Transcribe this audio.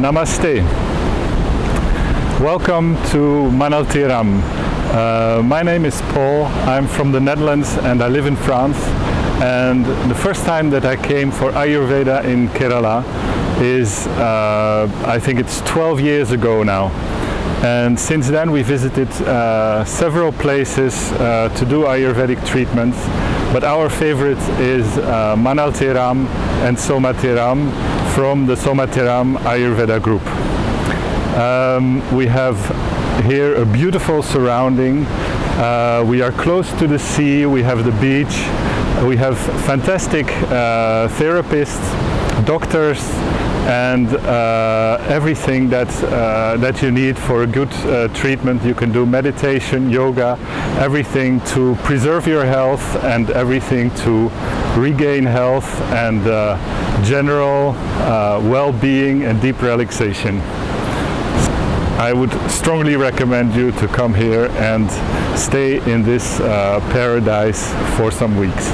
Namaste. Welcome to Manal Uh, my name is Paul. I'm from the Netherlands and I live in France. And the first time that I came for Ayurveda in Kerala is, uh, I think it's 12 years ago now. And since then we visited uh, several places uh, to do Ayurvedic treatments. But our favorite is uh, Manaltheeram and Somatheeram from the Somatheeram Ayurveda group. Um, we have here a beautiful surrounding. Uh, we are close to the sea, we have the beach, we have fantastic uh, therapists, doctors, and uh, everything that uh, that you need for a good uh, treatment. You can do meditation, yoga, everything to preserve your health and everything to regain health and uh, general uh, well-being and deep relaxation. I would strongly recommend you to come here and stay in this uh, paradise for some weeks.